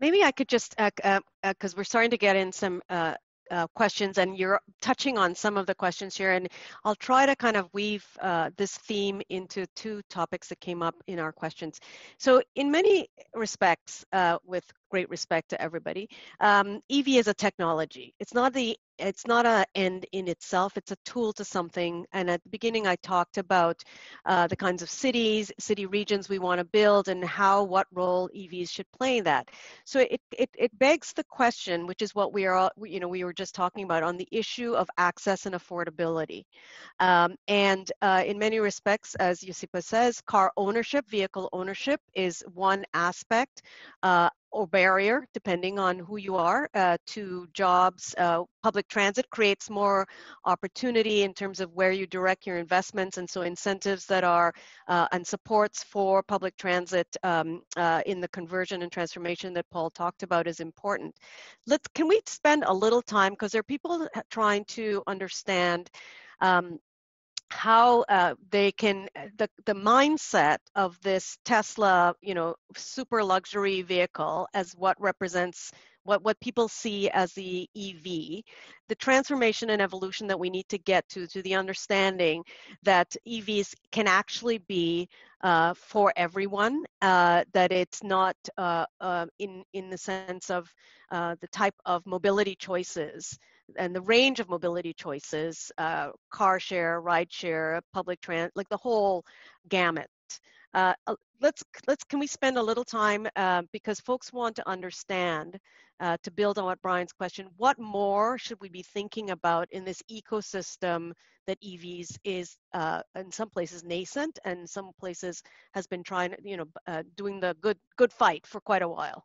Maybe I could just, because uh, uh, uh, we're starting to get in some uh, uh, questions and you're touching on some of the questions here and I'll try to kind of weave uh, this theme into two topics that came up in our questions. So in many respects, uh, with great respect to everybody, um, EV is a technology. It's not the it's not an end in itself it's a tool to something and at the beginning i talked about uh, the kinds of cities city regions we want to build and how what role evs should play in that. So it, it, it begs the question which is what we are you know we were just talking about on the issue of access and affordability. Um, and uh, in many respects as Josipa says car ownership vehicle ownership is one aspect uh, or barrier, depending on who you are, uh, to jobs. Uh, public transit creates more opportunity in terms of where you direct your investments, and so incentives that are uh, and supports for public transit um, uh, in the conversion and transformation that Paul talked about is important. Let's can we spend a little time because there are people trying to understand. Um, how uh, they can uh, the, the mindset of this tesla you know super luxury vehicle as what represents what, what people see as the ev the transformation and evolution that we need to get to to the understanding that evs can actually be uh, for everyone uh, that it's not uh, uh in in the sense of the type of mobility choices and the range of mobility choices, uh, car share, ride share, public transit, like the whole gamut. Uh, uh, let's let's can we spend a little time uh, because folks want to understand uh, to build on what Brian's question. What more should we be thinking about in this ecosystem that EVs is uh, in some places nascent and some places has been trying, you know, uh, doing the good good fight for quite a while.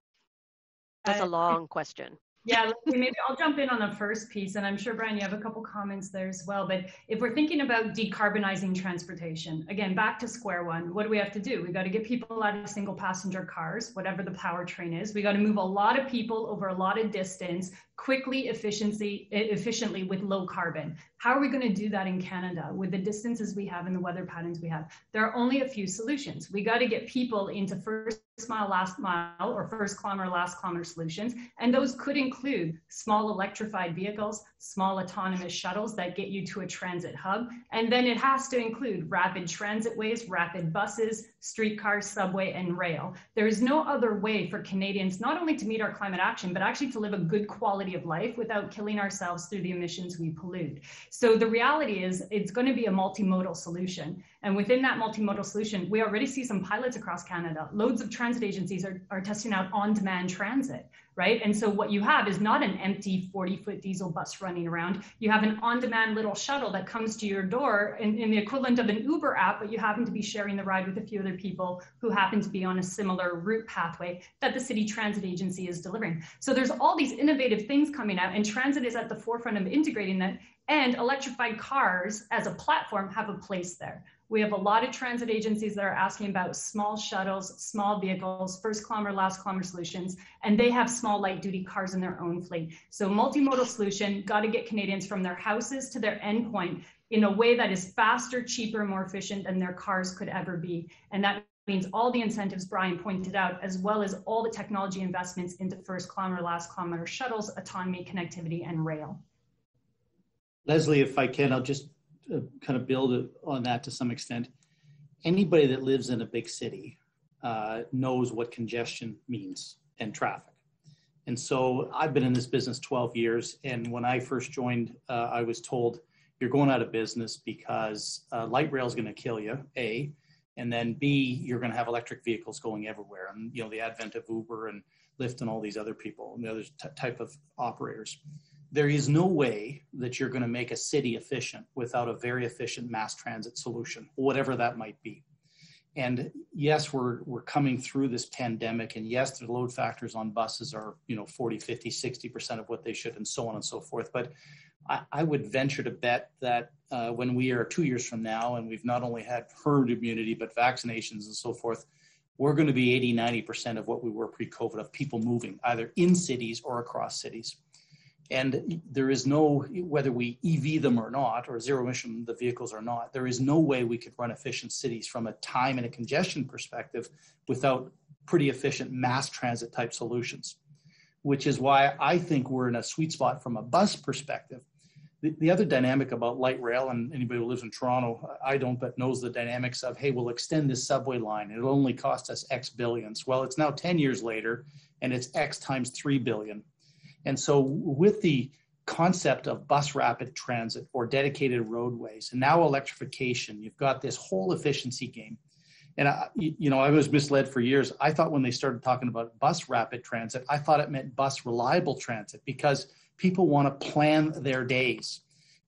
That's a long question yeah, maybe I'll jump in on the first piece, and I'm sure Brian, you have a couple comments there as well. But if we're thinking about decarbonizing transportation, again, back to square one, what do we have to do? We got to get people out of single passenger cars, whatever the powertrain is. We got to move a lot of people over a lot of distance quickly, efficiency, efficiently with low carbon. How are we going to do that in Canada with the distances we have and the weather patterns we have? There are only a few solutions. We got to get people into first mile, last mile, or first kilometer, last kilometer solutions. And those could include small electrified vehicles, small autonomous shuttles that get you to a transit hub. And then it has to include rapid transit ways, rapid buses, streetcars, subway, and rail. There is no other way for Canadians not only to meet our climate action, but actually to live a good quality of life without killing ourselves through the emissions we pollute. So the reality is it's going to be a multimodal solution. And within that multimodal solution, we already see some pilots across Canada. Loads of transit agencies are, are testing out on-demand transit, right? And so what you have is not an empty 40-foot diesel bus running around. You have an on-demand little shuttle that comes to your door in, in the equivalent of an Uber app, but you happen to be sharing the ride with a few other people who happen to be on a similar route pathway that the city transit agency is delivering. So there's all these innovative things coming out and transit is at the forefront of integrating that and electrified cars as a platform have a place there. We have a lot of transit agencies that are asking about small shuttles, small vehicles, first kilometer, last kilometer solutions, and they have small light duty cars in their own fleet. So multimodal solution, got to get Canadians from their houses to their endpoint in a way that is faster, cheaper, more efficient than their cars could ever be. And that means all the incentives Brian pointed out, as well as all the technology investments into first kilometer, last kilometer shuttles, autonomy, connectivity, and rail. Leslie, if I can, I'll just kind of build on that to some extent. Anybody that lives in a big city uh, knows what congestion means and traffic. And so I've been in this business 12 years. And when I first joined, uh, I was told you're going out of business because uh, light rail is going to kill you, A. And then B, you're going to have electric vehicles going everywhere. And, you know, the advent of Uber and Lyft and all these other people and the other t- type of operators there is no way that you're going to make a city efficient without a very efficient mass transit solution, whatever that might be. And yes, we're, we're coming through this pandemic, and yes, the load factors on buses are, you know, 40, 50, 60% of what they should, and so on and so forth. But I, I would venture to bet that uh, when we are two years from now, and we've not only had herd immunity, but vaccinations and so forth, we're going to be 80, 90% of what we were pre COVID of people moving either in cities or across cities. And there is no, whether we EV them or not, or zero emission the vehicles or not, there is no way we could run efficient cities from a time and a congestion perspective without pretty efficient mass transit type solutions, which is why I think we're in a sweet spot from a bus perspective. The, the other dynamic about light rail, and anybody who lives in Toronto, I don't, but knows the dynamics of, hey, we'll extend this subway line. It'll only cost us X billions. Well, it's now 10 years later, and it's X times 3 billion and so, with the concept of bus rapid transit or dedicated roadways, and now electrification, you've got this whole efficiency game. And I, you know, I was misled for years. I thought when they started talking about bus rapid transit, I thought it meant bus reliable transit because people want to plan their days.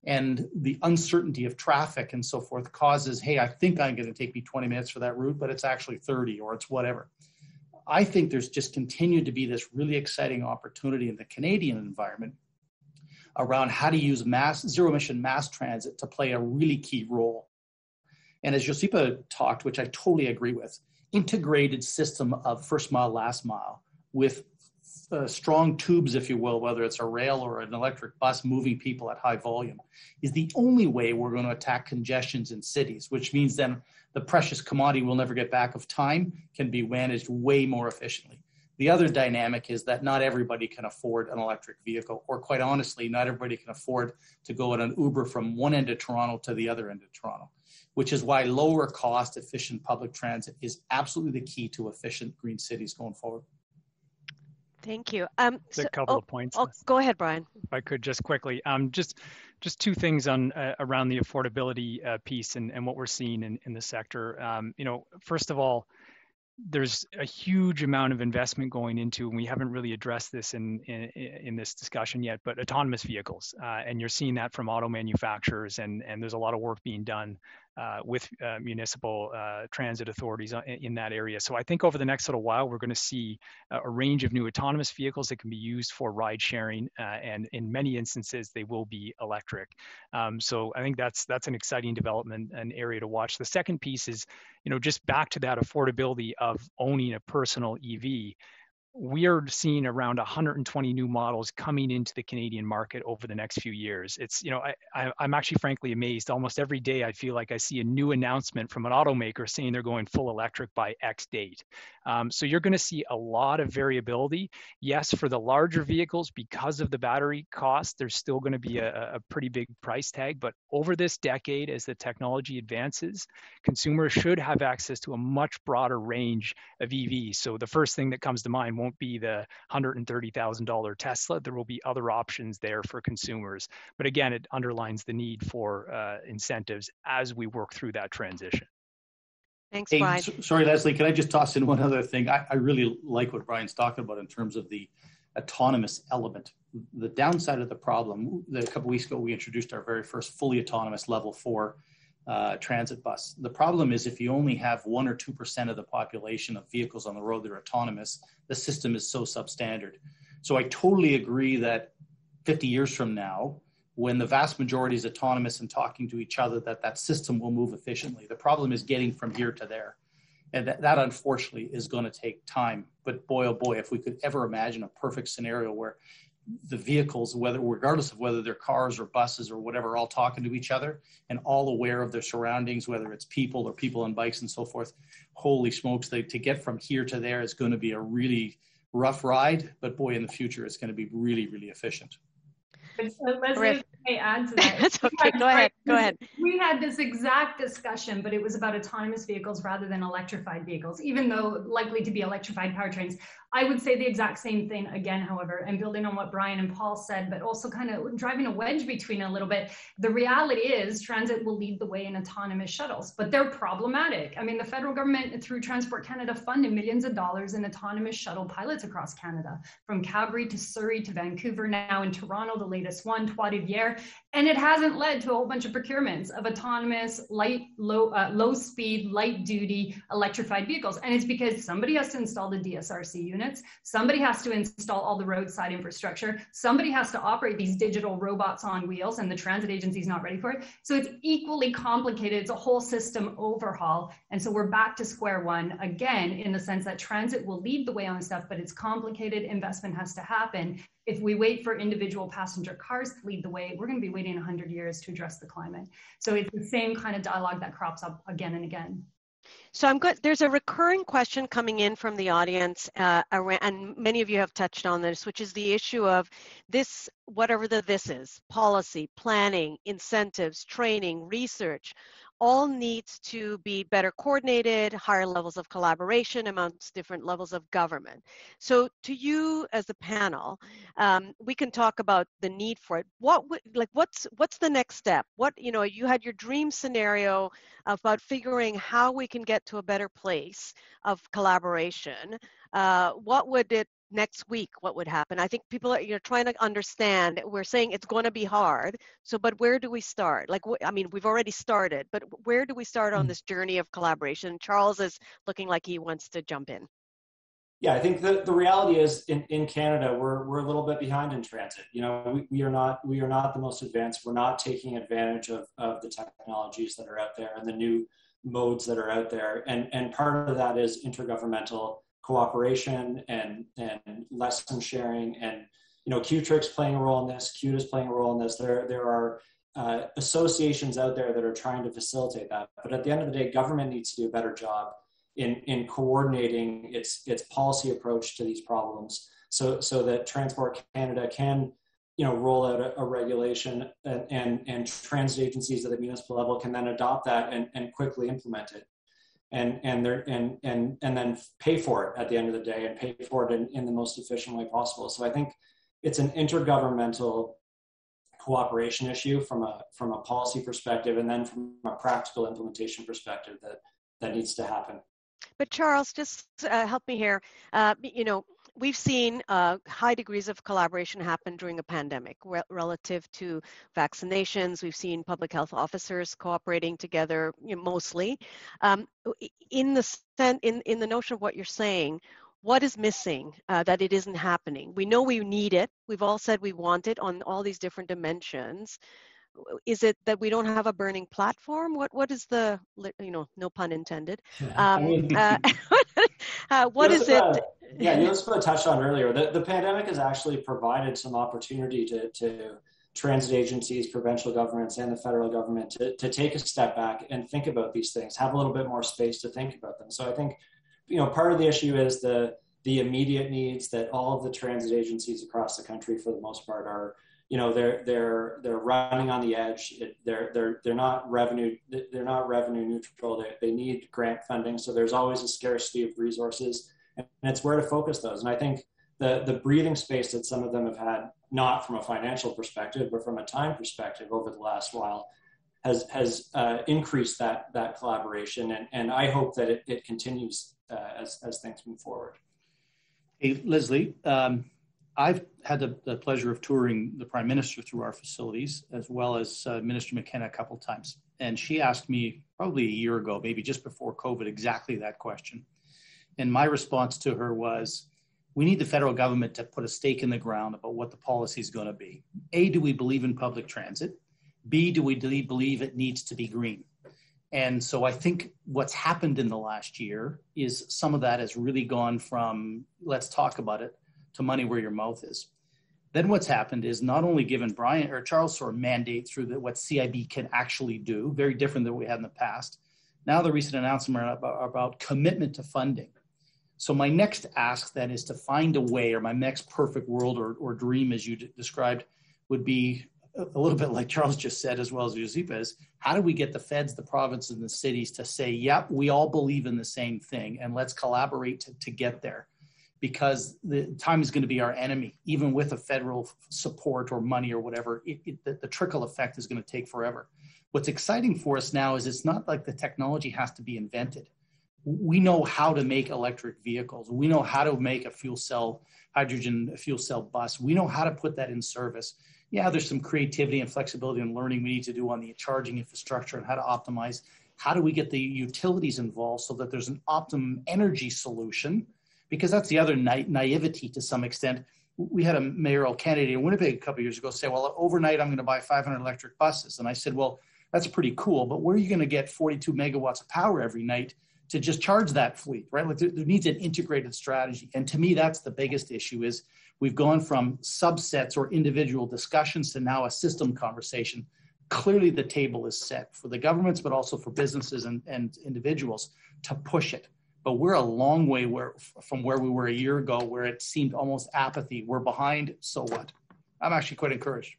And the uncertainty of traffic and so forth causes, hey, I think I'm going to take me 20 minutes for that route, but it's actually 30 or it's whatever. I think there's just continued to be this really exciting opportunity in the Canadian environment around how to use mass zero emission mass transit to play a really key role. And as Josipa talked, which I totally agree with, integrated system of first mile, last mile with uh, strong tubes, if you will, whether it's a rail or an electric bus moving people at high volume, is the only way we're going to attack congestions in cities, which means then the precious commodity we'll never get back of time can be managed way more efficiently. The other dynamic is that not everybody can afford an electric vehicle, or quite honestly, not everybody can afford to go in an Uber from one end of Toronto to the other end of Toronto, which is why lower cost, efficient public transit is absolutely the key to efficient green cities going forward. Thank you. Um, so, a couple oh, of points. Oh, go ahead, Brian. If I could just quickly, um, just just two things on uh, around the affordability uh, piece and, and what we're seeing in, in the sector. Um, you know, first of all, there's a huge amount of investment going into, and we haven't really addressed this in in, in this discussion yet, but autonomous vehicles, uh, and you're seeing that from auto manufacturers, and and there's a lot of work being done uh, with uh, municipal uh, transit authorities in that area. So I think over the next little while, we're going to see a range of new autonomous vehicles that can be used for ride sharing, uh, and in many instances, they will be electric. Um, so I think that's that's an exciting development, an area to watch. The second piece is, you know, just back to that affordability of owning a personal EV we are seeing around 120 new models coming into the Canadian market over the next few years. It's, you know, I, am actually frankly amazed. Almost every day, I feel like I see a new announcement from an automaker saying they're going full electric by X date. Um, so you're going to see a lot of variability. Yes, for the larger vehicles, because of the battery cost, there's still going to be a, a pretty big price tag. But over this decade, as the technology advances, consumers should have access to a much broader range of EVs. So the first thing that comes to mind be the $130,000 Tesla. There will be other options there for consumers. But again, it underlines the need for uh, incentives as we work through that transition. Thanks, hey, Brian. So, sorry, Leslie, can I just toss in one other thing? I, I really like what Brian's talking about in terms of the autonomous element. The downside of the problem, a couple weeks ago, we introduced our very first fully autonomous level four uh, transit bus. The problem is if you only have one or 2% of the population of vehicles on the road that are autonomous, the system is so substandard. So I totally agree that 50 years from now, when the vast majority is autonomous and talking to each other, that that system will move efficiently. The problem is getting from here to there. And that, that unfortunately is going to take time. But boy, oh boy, if we could ever imagine a perfect scenario where the vehicles, whether regardless of whether they're cars or buses or whatever, all talking to each other and all aware of their surroundings, whether it's people or people on bikes and so forth. Holy smokes, they, to get from here to there is going to be a really rough ride, but boy, in the future, it's going to be really, really efficient. So uh, Leslie, may add to that. That's okay. Go ahead. Go ahead. We had this exact discussion, but it was about autonomous vehicles rather than electrified vehicles, even though likely to be electrified powertrains. I would say the exact same thing again, however, and building on what Brian and Paul said, but also kind of driving a wedge between a little bit. The reality is transit will lead the way in autonomous shuttles, but they're problematic. I mean, the federal government through Transport Canada funded millions of dollars in autonomous shuttle pilots across Canada, from Calgary to Surrey to Vancouver, now in Toronto, the latest one, Trois Rivières, and it hasn't led to a whole bunch of procurements of autonomous, light, low, uh, low speed, light duty electrified vehicles. And it's because somebody has to install the DSRC units, somebody has to install all the roadside infrastructure, somebody has to operate these digital robots on wheels, and the transit agency is not ready for it. So it's equally complicated. It's a whole system overhaul. And so we're back to square one again, in the sense that transit will lead the way on stuff, but it's complicated. Investment has to happen if we wait for individual passenger cars to lead the way, we're going to be waiting 100 years to address the climate. So it's the same kind of dialogue that crops up again and again. So I'm good. There's a recurring question coming in from the audience, uh, around, and many of you have touched on this, which is the issue of this, whatever the this is, policy, planning, incentives, training, research all needs to be better coordinated, higher levels of collaboration amongst different levels of government. So to you as the panel, um, we can talk about the need for it. What would like what's what's the next step? What you know, you had your dream scenario about figuring how we can get to a better place of collaboration. Uh, what would it next week what would happen. I think people are you know trying to understand we're saying it's going to be hard so but where do we start? Like i mean we've already started but where do we start on hmm. this journey of collaboration? Charles is looking like he wants to jump in. Yeah i think the, the reality is in, in canada we're, we're a little bit behind in transit. You know we, we are not we are not the most advanced. We're not taking advantage of, of the technologies that are out there and the new modes that are out there. And and part of that is intergovernmental cooperation and, and lesson sharing. And, you know, CUTRIC's playing a role in this, CUTA is playing a role in this. There, there are uh, associations out there that are trying to facilitate that. But at the end of the day, government needs to do a better job in, in coordinating its, its policy approach to these problems so, so that Transport Canada can you know, roll out a, a regulation and, and, and transit agencies at the municipal level can then adopt that and, and quickly implement it and and they and and and then pay for it at the end of the day and pay for it in, in the most efficient way possible. So I think it's an intergovernmental cooperation issue from a from a policy perspective and then from a practical implementation perspective that that needs to happen. But Charles, just uh, help me here. Uh, you know, we've seen uh, high degrees of collaboration happen during a pandemic re- relative to vaccinations. We've seen public health officers cooperating together you know, mostly. Um, in the in in the notion of what you're saying, what is missing uh, that it isn't happening? We know we need it. We've all said we want it on all these different dimensions is it that we don't have a burning platform what what is the you know no pun intended um, uh, Uh, what is it? yeah, you Elizabeth touched on earlier. The, the pandemic has actually provided some opportunity to, to transit agencies, provincial governments, and the federal government to, to take a step back and think about these things, have a little bit more space to think about them. So I think, you know, part of the issue is the the immediate needs that all of the transit agencies across the country, for the most part, are you know they're they're they're running on the edge. They're they're they're not revenue they're not revenue neutral. They, they need grant funding. So there's always a scarcity of resources and it's where to focus those. And i think the the breathing space that some of them have had not from a financial perspective but from a time perspective over the last while has has uh, increased that that collaboration. And and i hope that it, it continues uh, as as things move forward. Hey leslie um, I've had the, the, pleasure of touring the Prime Minister through our facilities, as well as uh, Minister McKenna a couple times. And she asked me probably a year ago, maybe just before COVID, exactly that question. And my response to her was, we need the federal government to put a stake in the ground about what the policy is going to be. A, do we believe in public transit? B, do we believe it needs to be green? And so I think what's happened in the last year is some of that has really gone from let's talk about it to money where your mouth is. Then what's happened is not only given Brian or Charles sort of mandate through the, what CIB can actually do, very different than we had in the past. Now the recent announcement about, about commitment to funding. So my next ask then is to find a way, or my next perfect world or, or dream, as you d- described, would be a little bit like Charles just said, as well as Josipa, is how do we get the feds, the provinces, and the cities to say, yep, we all believe in the same thing, and let's collaborate to, to get there because the time is going to be our enemy, even with a federal support or money or whatever. It, it, the, the trickle effect is going to take forever. What's exciting for us now is it's not like the technology has to be invented. We know how to make electric vehicles. We know how to make a fuel cell, hydrogen fuel cell bus. We know how to put that in service. Yeah, there's some creativity and flexibility and learning we need to do on the charging infrastructure and how to optimize. How do we get the utilities involved so that there's an optimum energy solution? Because that's the other na- naivety to some extent. We had a mayoral candidate in Winnipeg a couple years ago say, "Well, overnight I'm going to buy 500 electric buses," and I said, "Well, that's pretty cool, but where are you going to get 42 megawatts of power every night to just charge that fleet, right? Like there, there needs an integrated strategy, and to me, that's the biggest issue. Is we've gone from subsets or individual discussions to now a system conversation. Clearly, the table is set for the governments, but also for businesses and, and individuals to push it but we're a long way where, from where we were a year ago, where it seemed almost apathy. We're behind, so what? I'm actually quite encouraged.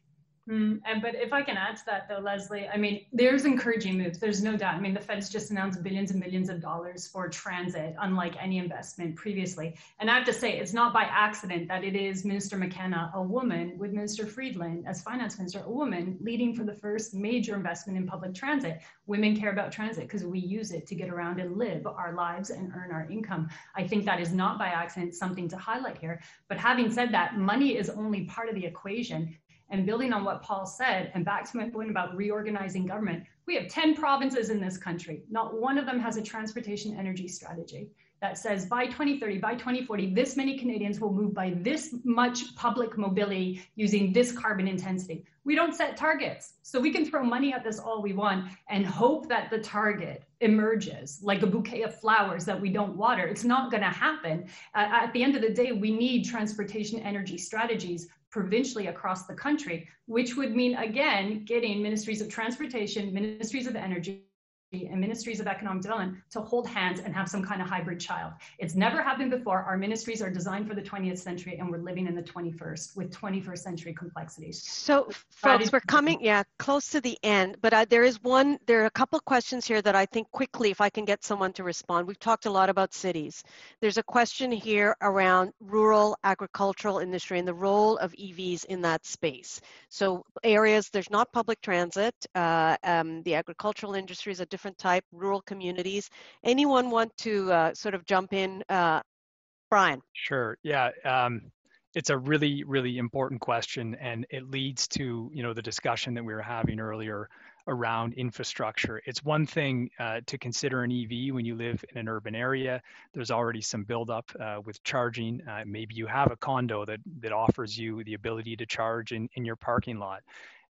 Mm, and but if I can add to that though, Leslie, I mean, there's encouraging moves. There's no doubt. I mean, the Fed's just announced billions and millions of dollars for transit, unlike any investment previously. And I have to say, it's not by accident that it is Minister McKenna, a woman, with Minister Freeland as finance minister, a woman leading for the first major investment in public transit. Women care about transit because we use it to get around and live our lives and earn our income. I think that is not by accident something to highlight here. But having said that, money is only part of the equation. And building on what Paul said, and back to my point about reorganizing government, we have 10 provinces in this country. Not one of them has a transportation energy strategy that says by 2030, by 2040, this many Canadians will move by this much public mobility using this carbon intensity. We don't set targets. So we can throw money at this all we want and hope that the target emerges like a bouquet of flowers that we don't water. It's not going to happen. Uh, at the end of the day, we need transportation energy strategies provincially across the country, which would mean, again, getting ministries of transportation, ministries of energy, and ministries of economic development to hold hands and have some kind of hybrid child. It's never happened before. Our ministries are designed for the 20th century and we're living in the 21st with 21st century complexities. So folks, we're coming, yeah, close to the end, but uh, there is one, there are a couple of questions here that I think quickly, if I can get someone to respond. We've talked a lot about cities. There's a question here around rural agricultural industry and the role of EVs in that space. So areas, there's not public transit. Uh, um, the agricultural industry is a different different type, rural communities. Anyone want to uh, sort of jump in? Uh, Brian. Sure. Yeah. Um, it's a really, really important question, and it leads to you know the discussion that we were having earlier around infrastructure. It's one thing uh, to consider an EV when you live in an urban area. There's already some buildup uh, with charging. Uh, maybe you have a condo that that offers you the ability to charge in, in your parking lot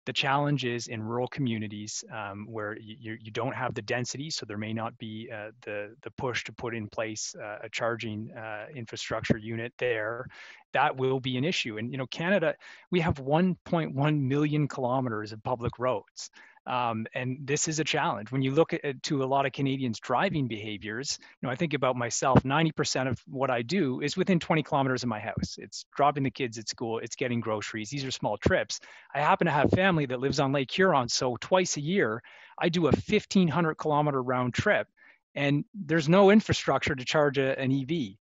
The challenge is in rural communities um, where you, you don't have the density, so there may not be uh, the, the push to put in place uh, a charging uh, infrastructure unit there. That will be an issue. And, you know, Canada, we have 1.1 million kilometers of public roads. Um, and this is a challenge. When you look at, to a lot of Canadians' driving behaviors, you know, I think about myself. 90% of what I do is within 20 kilometers of my house. It's dropping the kids at school. It's getting groceries. These are small trips. I happen to have family that lives on Lake Huron, so twice a year I do a 1,500 kilometer round trip, and there's no infrastructure to charge a, an EV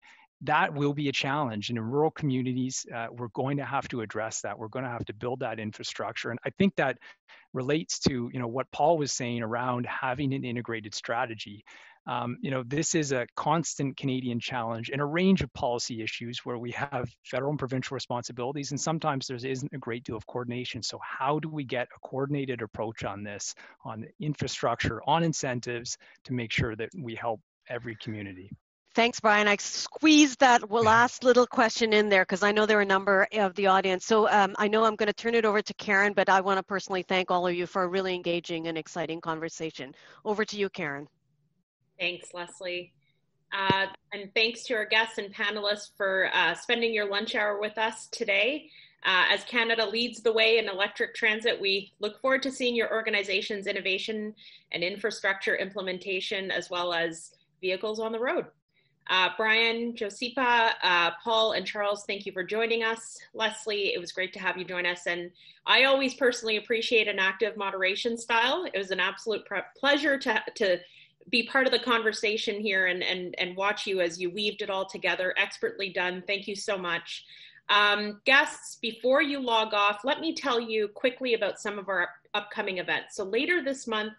that will be a challenge. And in rural communities, uh, we're going to have to address that. We're going to have to build that infrastructure. And I think that relates to you know what Paul was saying around having an integrated strategy. Um, you know, this is a constant Canadian challenge in a range of policy issues where we have federal and provincial responsibilities, and sometimes there isn't a great deal of coordination. So, how do we get a coordinated approach on this, on infrastructure, on incentives to make sure that we help every community? Thanks, Brian. I squeezed that last little question in there because I know there are a number of the audience. So um, I know I'm going to turn it over to Karen, but I want to personally thank all of you for a really engaging and exciting conversation. Over to you, Karen. Thanks, Leslie. Uh, and thanks to our guests and panelists for uh, spending your lunch hour with us today. Uh, as Canada leads the way in electric transit, we look forward to seeing your organization's innovation and infrastructure implementation, as well as vehicles on the road. Uh, Brian, Josipa, uh, Paul, and Charles, thank you for joining us. Leslie, it was great to have you join us. And I always personally appreciate an active moderation style. It was an absolute pre- pleasure to, to be part of the conversation here and, and, and watch you as you weaved it all together. Expertly done. Thank you so much. Um, guests, before you log off, let me tell you quickly about some of our upcoming events. So later this month,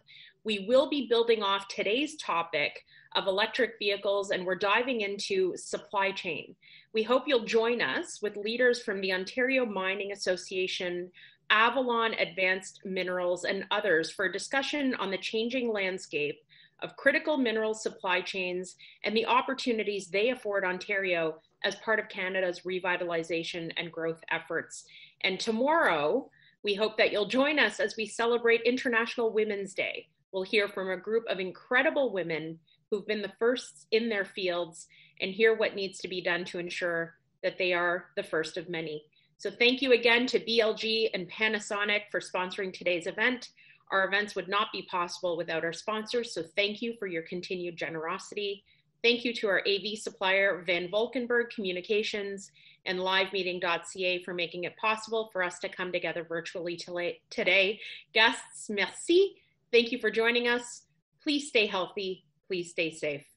we will be building off today's topic of electric vehicles, and we're diving into supply chain. We hope you'll join us with leaders from the Ontario Mining Association, Avalon Advanced Minerals, and others for a discussion on the changing landscape of critical mineral supply chains and the opportunities they afford Ontario as part of Canada's revitalization and growth efforts. And tomorrow, we hope that you'll join us as we celebrate International Women's Day. We'll hear from a group of incredible women who've been the first in their fields and hear what needs to be done to ensure that they are the first of many. So thank you again to BLG and Panasonic for sponsoring today's event. Our events would not be possible without our sponsors, so thank you for your continued generosity. Thank you to our AV supplier, Van Valkenburg Communications and livemeeting.ca for making it possible for us to come together virtually today. Guests, merci. Thank you for joining us. Please stay healthy Please stay safe.